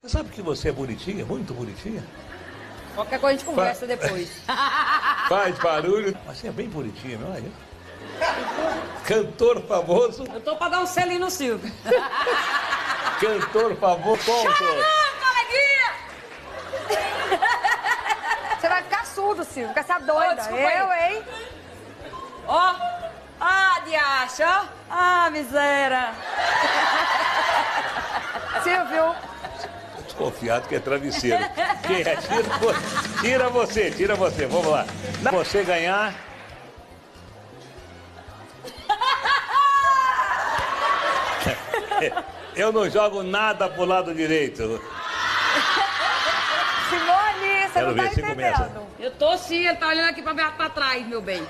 Você sabe que você é bonitinha, muito bonitinha? Qualquer coisa a gente conversa depois. Faz barulho. Mas você é bem bonitinha, não é? Cantor famoso. Eu tô pra dar um selinho no Silvio. Cantor famoso. Coleguinha! Você vai ficar surdo, Silvio, com essa doida. desculpa eu, aí. hein? Ó. Ah, diacha, ó. Ah, miséria. Silvio, Desconfiado que é travesseiro. Quem é? Tira, tira você, tira você. Vamos lá. Se você ganhar. Eu não jogo nada pro lado direito. Simone, você Quero não ver tá se começa. entendendo. Eu tô sim, ele tá olhando aqui pra, pra trás, meu bem.